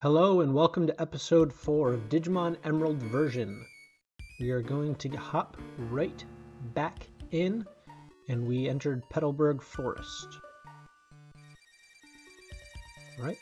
Hello and welcome to episode 4 of Digimon Emerald version. We are going to hop right back in and we entered Petalburg Forest. Alright.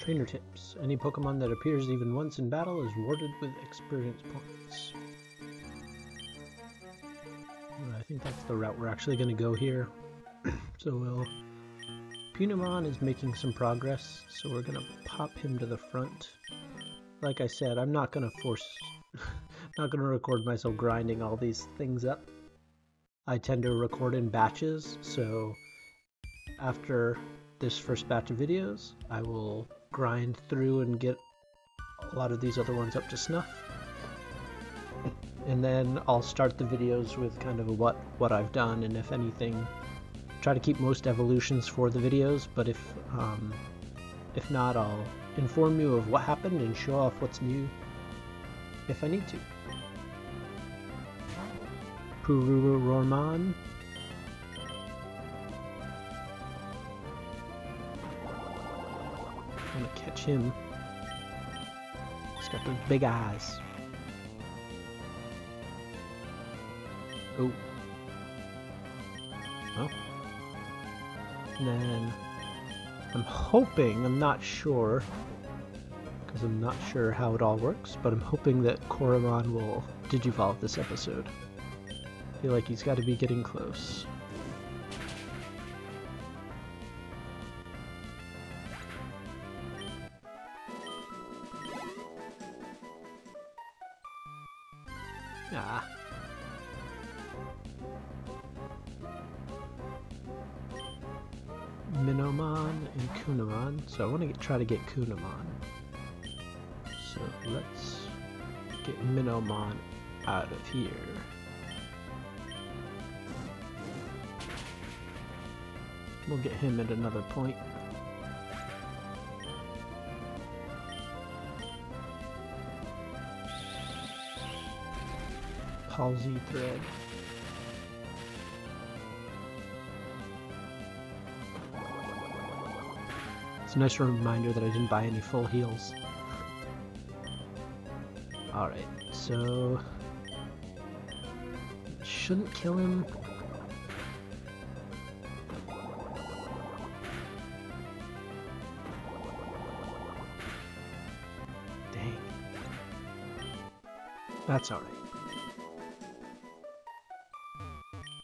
Trainer tips. Any Pokemon that appears even once in battle is rewarded with experience points. I think that's the route we're actually going to go here. so we'll Punamon is making some progress, so we're gonna pop him to the front. Like I said, I'm not gonna force, not gonna record myself grinding all these things up. I tend to record in batches, so after this first batch of videos, I will grind through and get a lot of these other ones up to snuff. And then I'll start the videos with kind of what, what I've done and if anything try to keep most evolutions for the videos, but if um, if not, I'll inform you of what happened and show off what's new if I need to. Pururumon. I'm gonna catch him. He's got those big eyes. Oh. And then I'm hoping, I'm not sure, because I'm not sure how it all works, but I'm hoping that Koromon will digivolve this episode. I feel like he's got to be getting close. Ah. Minomon and Kunemon. So I want to try to get Kunemon. So let's get Minomon out of here. We'll get him at another point. Palsy thread. It's a nice reminder that I didn't buy any full heals. Alright, so... Shouldn't kill him. Dang. That's alright.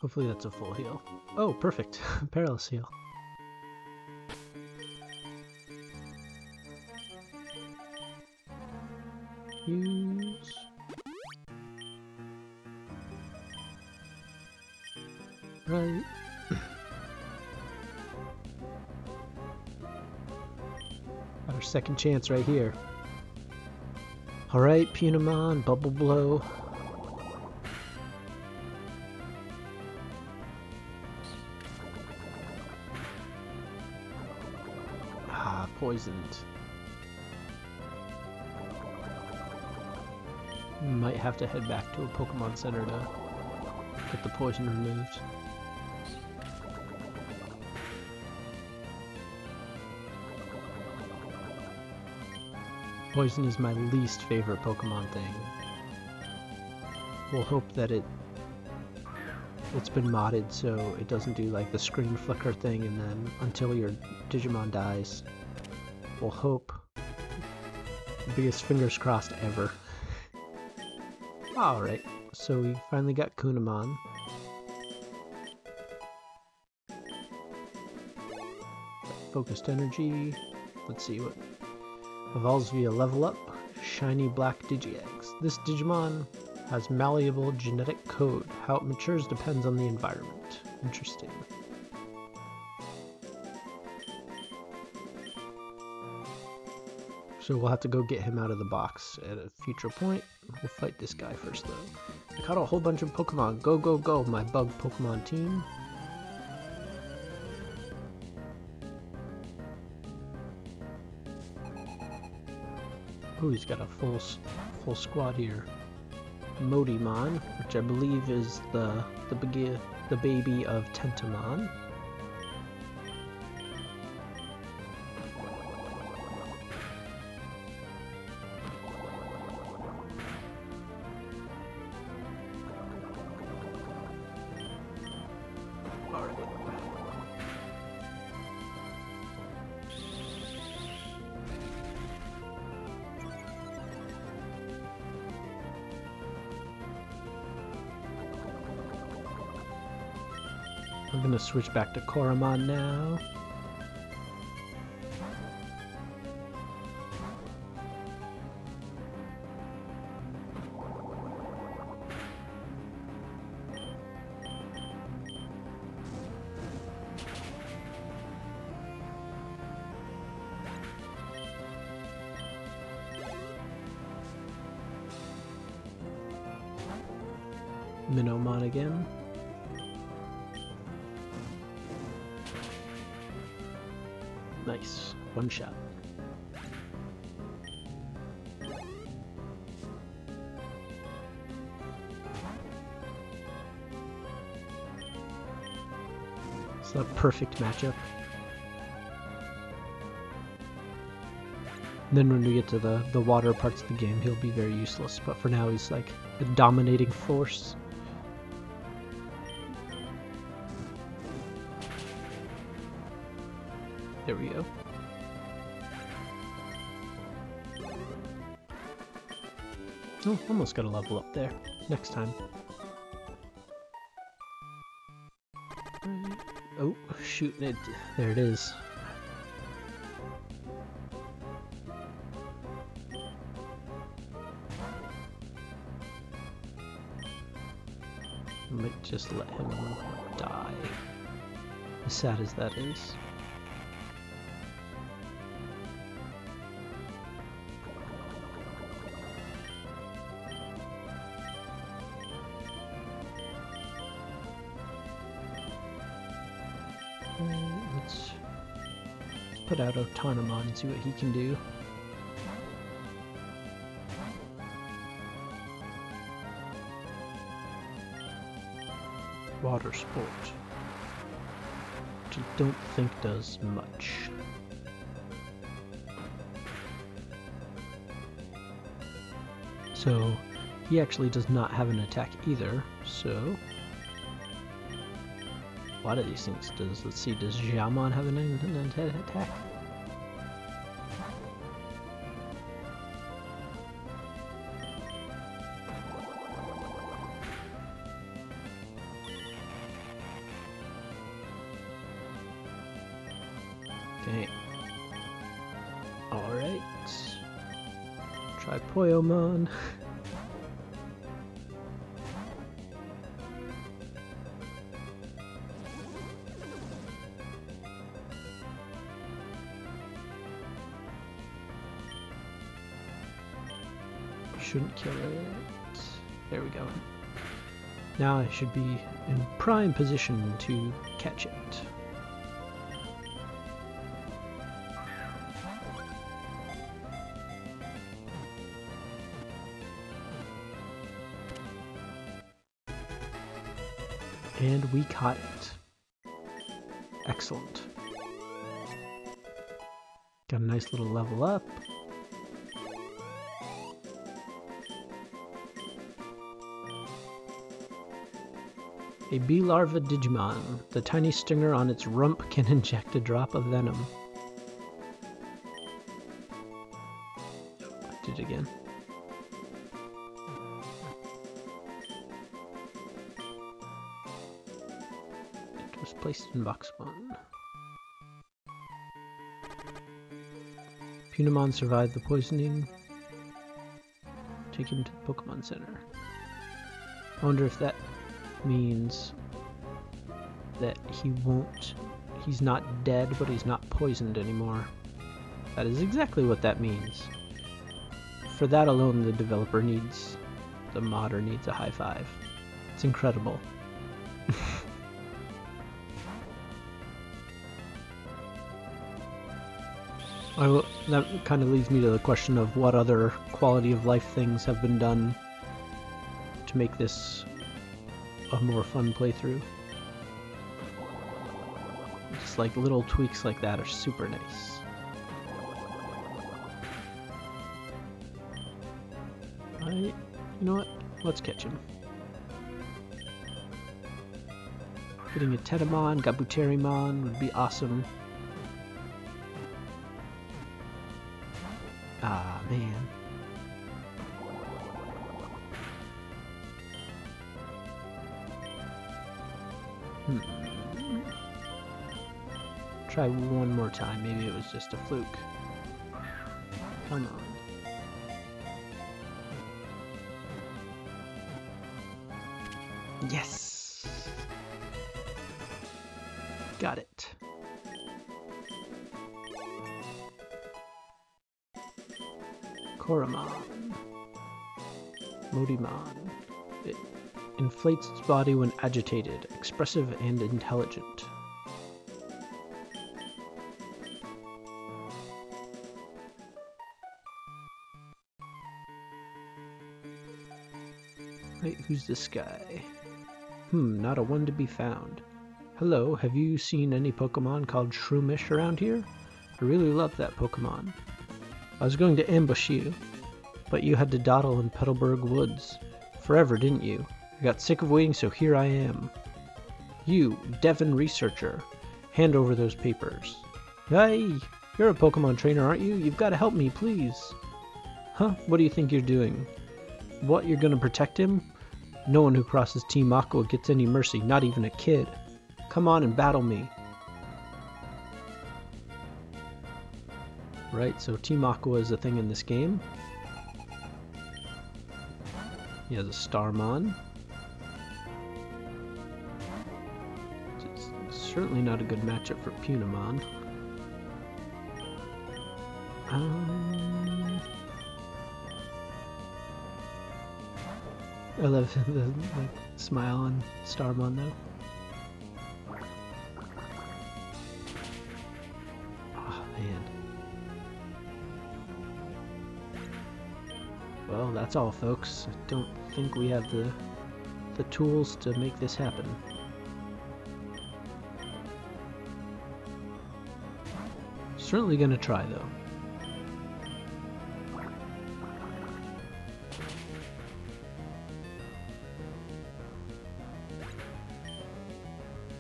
Hopefully that's a full heal. Oh, perfect. Perilous heal. Second chance right here. Alright, Punamon, Bubble Blow. Ah, poisoned. Might have to head back to a Pokemon Center to get the poison removed. Poison is my least favorite Pokemon thing. We'll hope that it it's been modded so it doesn't do like the screen flicker thing and then until your Digimon dies. We'll hope. Biggest fingers crossed ever. Alright, so we finally got Kunemon. Focused energy. Let's see what evolves via level up. Shiny black Digieggs. This Digimon has malleable genetic code. How it matures depends on the environment. Interesting. So we'll have to go get him out of the box at a future point. We'll fight this guy first though. I caught a whole bunch of Pokemon. Go, go, go, my bug Pokemon team. Oh, he's got a full full squad here. Motimon, which I believe is the the, the baby of Tentomon. We're gonna switch back to Koromon now. One. It's a perfect matchup. Then when we get to the, the water parts of the game, he'll be very useless. But for now, he's like a dominating force. Oh, almost got a level up there. Next time. Oh, shoot, it, there it is. I might just let him die. As sad as that is. Put out Otamamon and see what he can do. Water Sport. Which I don't think does much. So, he actually does not have an attack either, so lot of these things does. Let's see, does Jamon have an, an attack? Dang. Alright. Try Poyomon. Now I should be in prime position to catch it. And we caught it. Excellent. Got a nice little level up. A bee larva Digimon. The tiny stinger on its rump can inject a drop of venom. Did it again. It was placed in box one. Punamon survived the poisoning. Take him to the Pokemon Center. I wonder if that means that he won't he's not dead but he's not poisoned anymore. That is exactly what that means. For that alone the developer needs the modder needs a high five. It's incredible. I will, that kind of leads me to the question of what other quality of life things have been done to make this a more fun playthrough. Just like little tweaks like that are super nice. I, you know what? Let's catch him. Getting a Tentomon, Kabuterimon would be awesome. Hmm. Try one more time. Maybe it was just a fluke. Come on. Yes! Inflates its body when agitated, expressive and intelligent. Wait, who's this guy? Hmm, not a one to be found. Hello, have you seen any Pokemon called Shroomish around here? I really love that Pokemon. I was going to ambush you, but you had to dawdle in Petalburg Woods. Forever, didn't you? I got sick of waiting, so here I am. You, Devon Researcher, hand over those papers. Hey, you're a Pokemon trainer, aren't you? You've got to help me, please. Huh? What do you think you're doing? What, you're gonna protect him? No one who crosses Team Aqua gets any mercy, not even a kid. Come on and battle me. Right, so Team Aqua is a thing in this game. He has a Starmon. Certainly not a good matchup for Punamon. Um, I love the, the smile on Starmon though. Oh man. Well, that's all folks. I don't think we have the the tools to make this happen. Certainly gonna try though.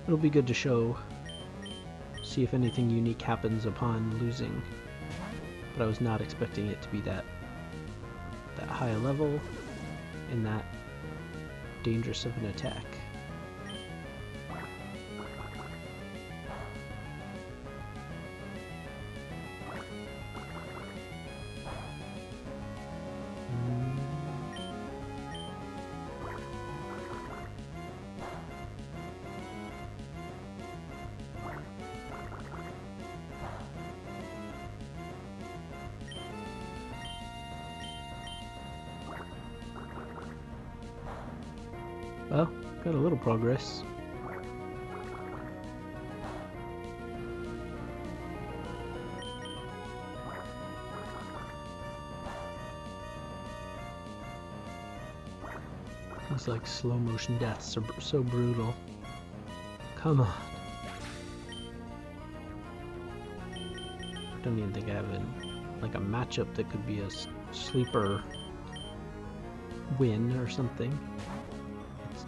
It'll be good to show, see if anything unique happens upon losing. But I was not expecting it to be that that high a level and that dangerous of an attack. Got a little progress. It's like slow motion deaths are so brutal. Come on. I don't even think I have like a matchup that could be a sleeper win or something.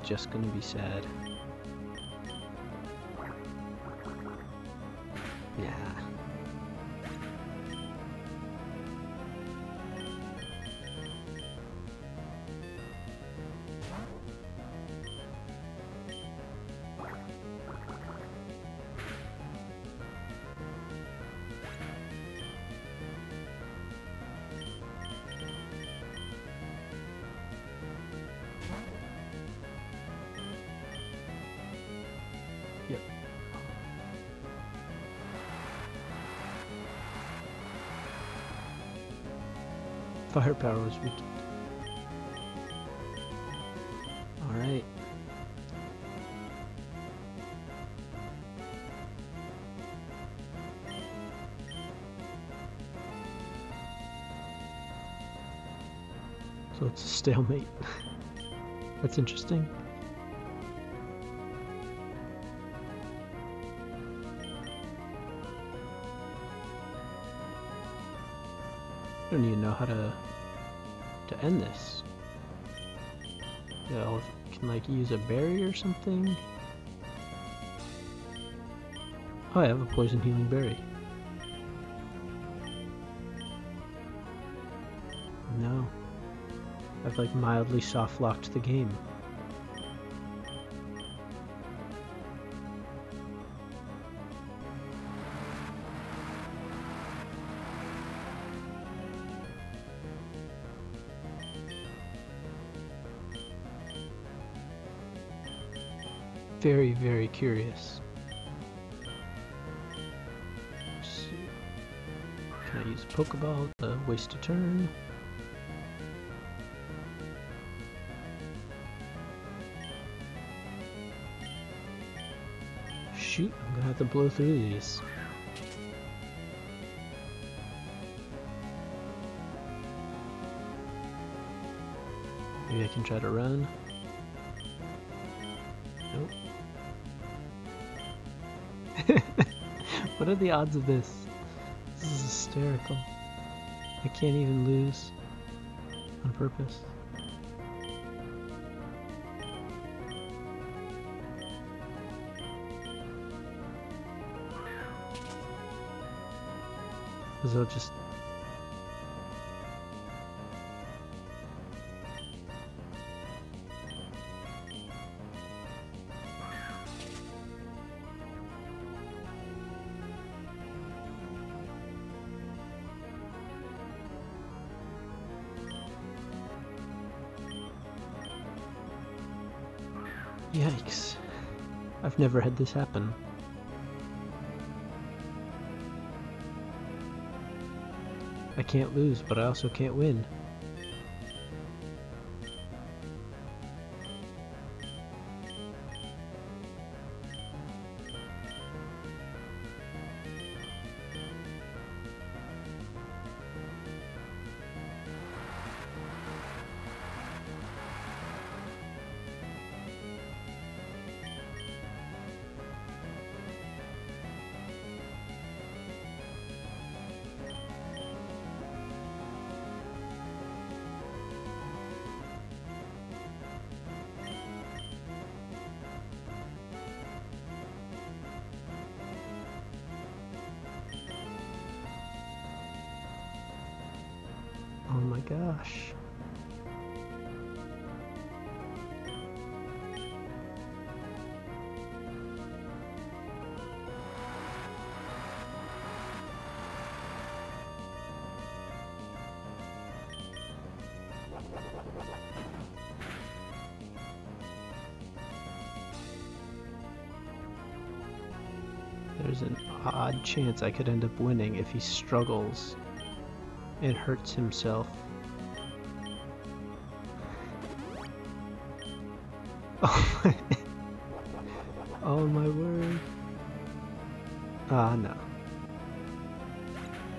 Just gonna be sad. Yeah. Firepower was weakened. Alright. So it's a stalemate. That's interesting. Don't even know how to to end this. Yeah, I can like use a berry or something. Oh, I have a poison healing berry. No. I've like mildly soft locked the game. Very, very curious. Can I use Pokeball to waste a turn? Shoot, I'm gonna have to blow through these. Maybe I can try to run. What are the odds of this? This is hysterical. I can't even lose on purpose. They'll just I've never had this happen. I can't lose, but I also can't win. Gosh. There's an odd chance I could end up winning if he struggles and hurts himself. Oh my, oh my word. Ah, no.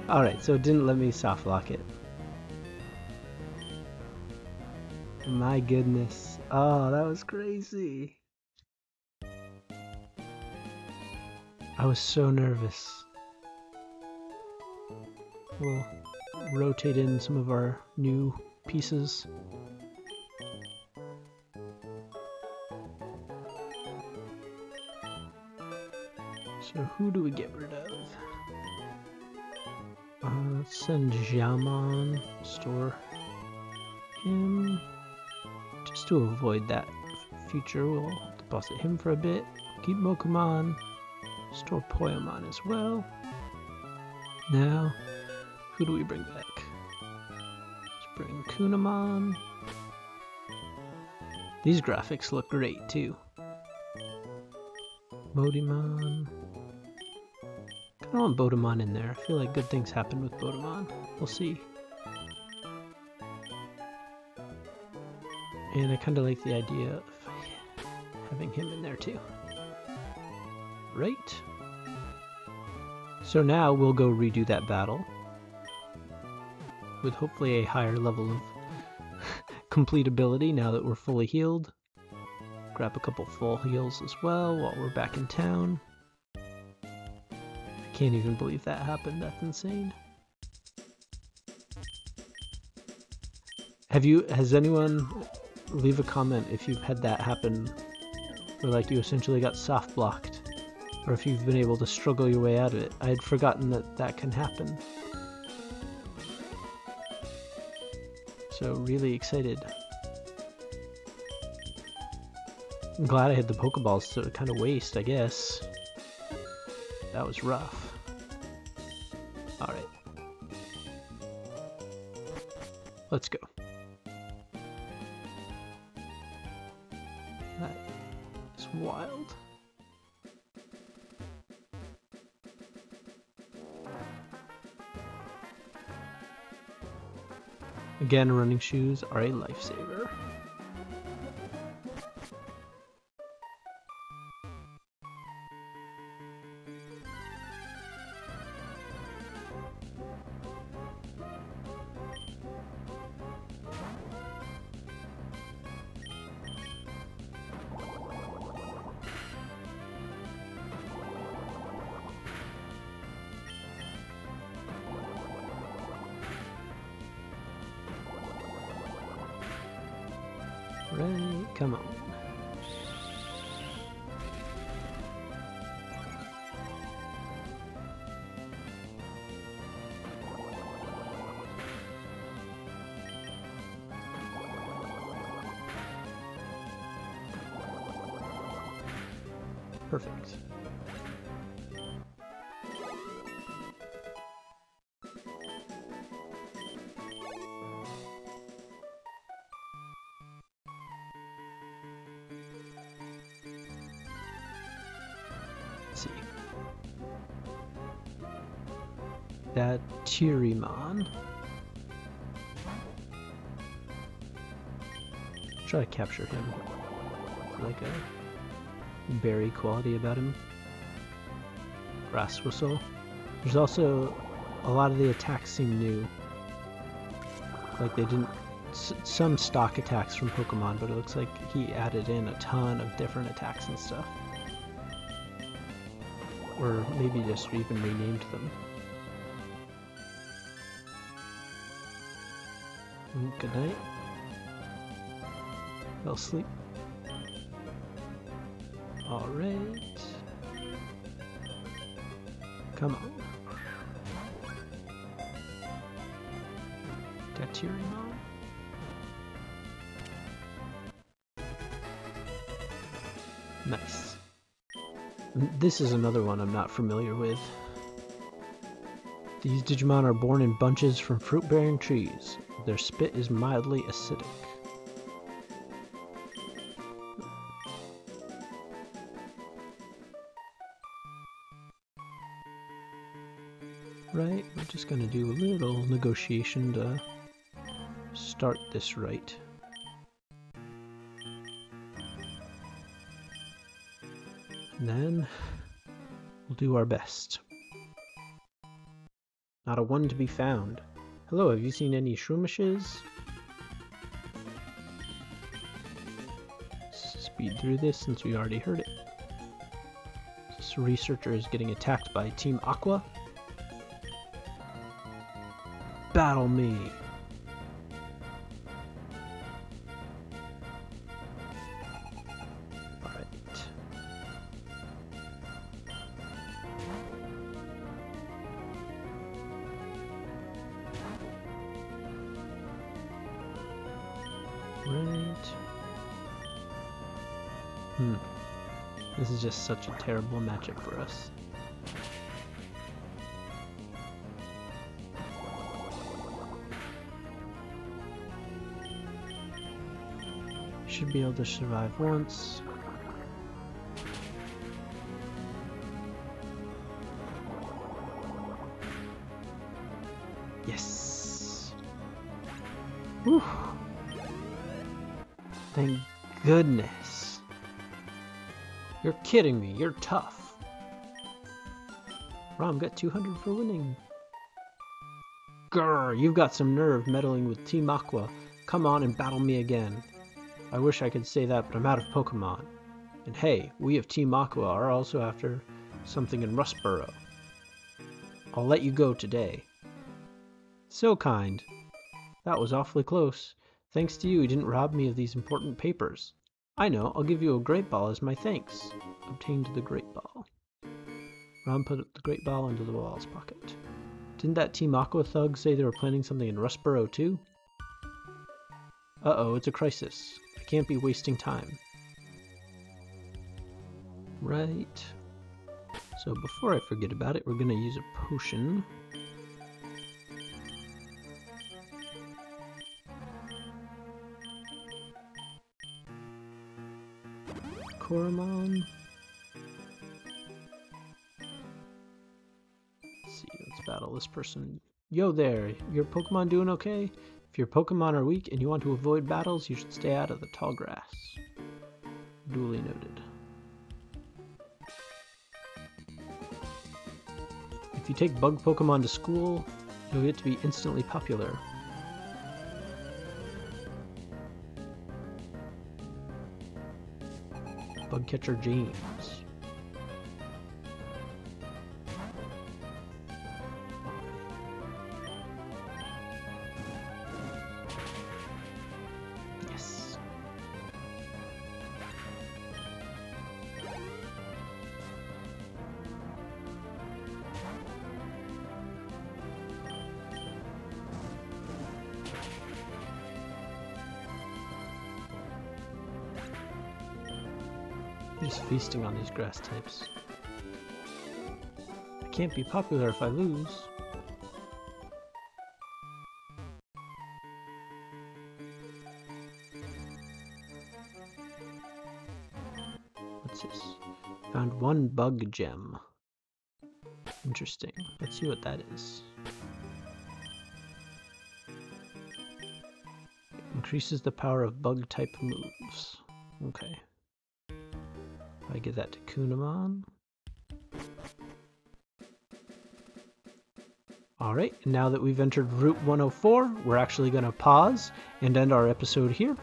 Alright, so it didn't let me soft lock it. My goodness. Oh, that was crazy. I was so nervous. We'll rotate in some of our new pieces. Who do we get rid of? Uh, send Jamon, store him. Just to avoid that future, we'll deposit him for a bit. Keep Mokumon, store Poyomon as well. Now, who do we bring back? Let's bring Kunemon. These graphics look great too. Bodimon. I don't want Bodimon in there. I feel like good things happen with Bodimon. We'll see. And I kind of like the idea of having him in there too. Right? So now we'll go redo that battle with hopefully a higher level of completability now that we're fully healed. Grab a couple full heals as well while we're back in town. Can't even believe that happened, that's insane. Have you, has anyone, leave a comment if you've had that happen, where like you essentially got soft blocked, or if you've been able to struggle your way out of it. I had forgotten that that can happen. So really excited. I'm glad I had the Pokeballs to kind of waste, I guess. That was rough. Let's go. That is wild. Again, running shoes are a lifesaver. Perfect. See. That Tyrimon. Try to capture him. Like a berry quality about him. Grass whistle. There's also a lot of the attacks seem new. Like they didn't some stock attacks from Pokemon, but it looks like he added in a ton of different attacks and stuff. Or maybe just even renamed them. Mm, Good night. I'll sleep. Alright. Come on. Datyrimon? Nice. This is another one I'm not familiar with. These Digimon are born in bunches from fruit-bearing trees. Their spit is mildly acidic. Just gonna do a little negotiation to start this right. And then we'll do our best. Not a one to be found. Hello, have you seen any shroomishes? Speed through this since we already heard it. This researcher is getting attacked by Team Aqua. Battle me! Hmm. This is just such a terrible matchup for us. Should be able to survive once. Yes. Whew. Thank goodness. You're kidding me. You're tough. Rom got 200 for winning. Grr, you've got some nerve meddling with Team Aqua. Come on and battle me again. I wish I could say that, but I'm out of Pokemon. And hey, we of Team Aqua are also after something in Rustboro. I'll let you go today. So kind. That was awfully close. Thanks to you, he didn't rob me of these important papers. I know, I'll give you a great ball as my thanks. Obtained the great ball. Rom put the great ball into the wall's pocket. Didn't that Team Aqua thug say they were planning something in Rustboro too? Uh-oh, it's a crisis. I can't be wasting time. Right. So before I forget about it, we're gonna use a potion. Koromon. Let's see, let's battle this person. Yo there, your Pokemon doing okay? If your Pokemon are weak and you want to avoid battles, you should stay out of the tall grass. Duly noted. If you take bug Pokemon to school, you'll get to be instantly popular. Bug catcher James. Feasting on these grass types. I can't be popular if I lose. What's this? Found one bug gem. Interesting. Let's see what that is. Increases the power of bug type moves. Okay. I give that to Kunemon. Alright, now that we've entered Route 104, we're actually going to pause and end our episode here.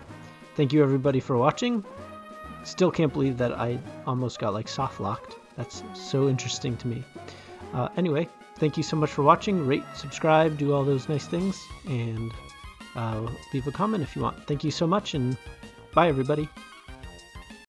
Thank you everybody for watching. Still can't believe that I almost got like soft locked. That's so interesting to me. Uh, anyway, thank you so much for watching. Rate, subscribe, do all those nice things, and uh, leave a comment if you want. Thank you so much, and bye everybody.